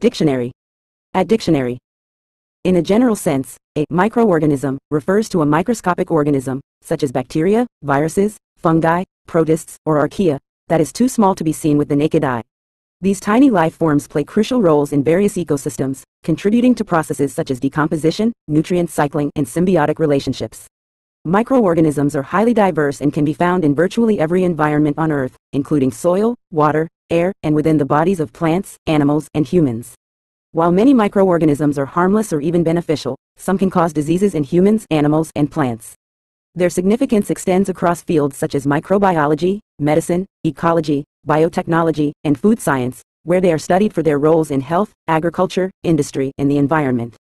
Dictionary. At dictionary. In a general sense, a microorganism refers to a microscopic organism, such as bacteria, viruses, fungi, protists, or archaea, that is too small to be seen with the naked eye. These tiny life forms play crucial roles in various ecosystems, contributing to processes such as decomposition, nutrient cycling, and symbiotic relationships. Microorganisms are highly diverse and can be found in virtually every environment on Earth, including soil, water, air, and within the bodies of plants, animals, and humans. While many microorganisms are harmless or even beneficial, some can cause diseases in humans, animals, and plants. Their significance extends across fields such as microbiology, medicine, ecology, biotechnology, and food science, where they are studied for their roles in health, agriculture, industry, and the environment.